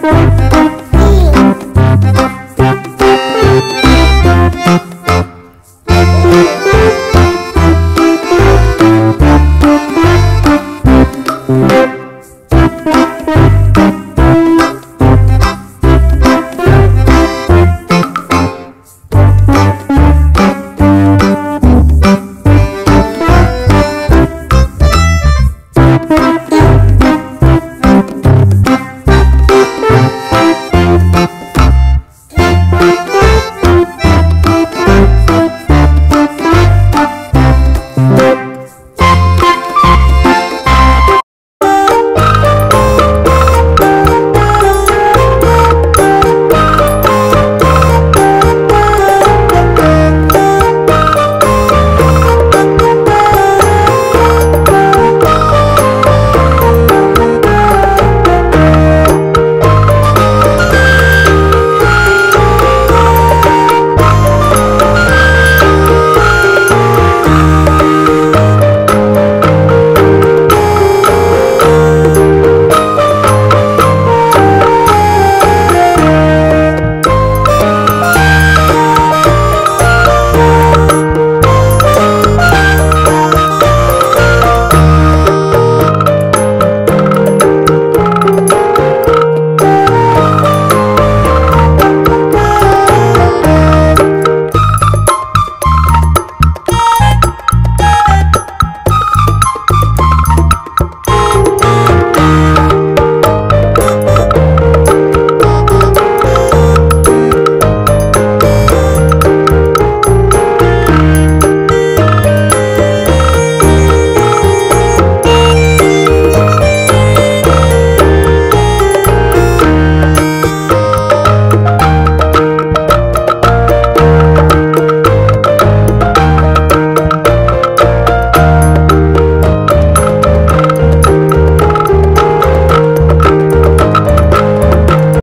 Thank